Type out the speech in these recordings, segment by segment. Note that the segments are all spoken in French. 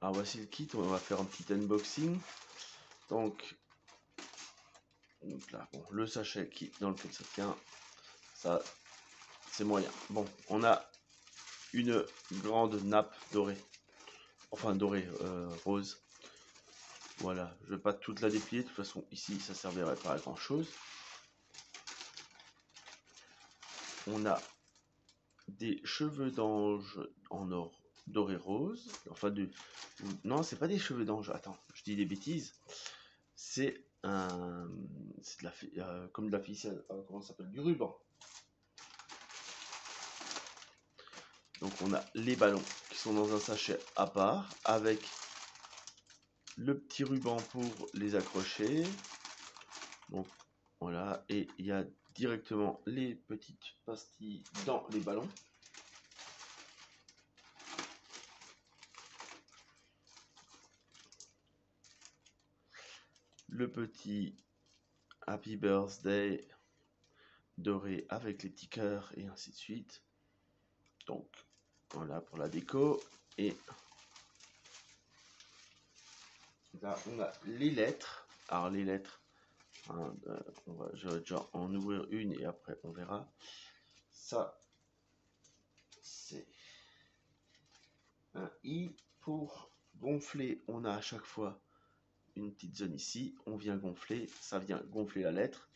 Alors voici le kit, on va faire un petit unboxing. Donc, là, bon, le sachet qui dans lequel ça tient, ça c'est moyen. Bon, on a une grande nappe dorée, enfin dorée, euh, rose. Voilà, je vais pas toute la déplier, de toute façon ici ça servirait pas à grand chose. On a des cheveux d'ange en or doré rose. Enfin, du... non, c'est pas des cheveux d'ange. Attends, je dis des bêtises. C'est un. C'est de la. Euh, comme de la ficelle. Euh, comment s'appelle? Du ruban. Donc, on a les ballons qui sont dans un sachet à part avec le petit ruban pour les accrocher. Donc, voilà. Et il y a directement les petites pastilles dans les ballons. le petit Happy Birthday doré avec les petits cœurs et ainsi de suite. Donc voilà pour la déco. Et là on a les lettres. Alors les lettres, euh, on va, déjà en ouvrir une et après on verra. Ça c'est un i pour gonfler. On a à chaque fois une petite zone ici, on vient gonfler, ça vient gonfler la lettre,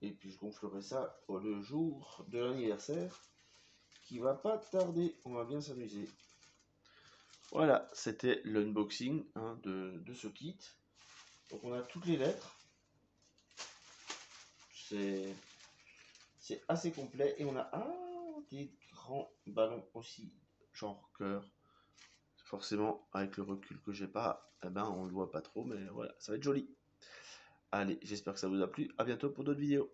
et puis je gonflerai ça le jour de l'anniversaire, qui va pas tarder, on va bien s'amuser. Voilà, c'était l'unboxing hein, de, ce kit. Donc on a toutes les lettres. C'est assez complet. Et on a un des grands ballons aussi, genre cœur forcément avec le recul que j'ai pas, eh ben on le voit pas trop, mais voilà, ça va être joli. Allez, j'espère que ça vous a plu. À bientôt pour d'autres vidéos.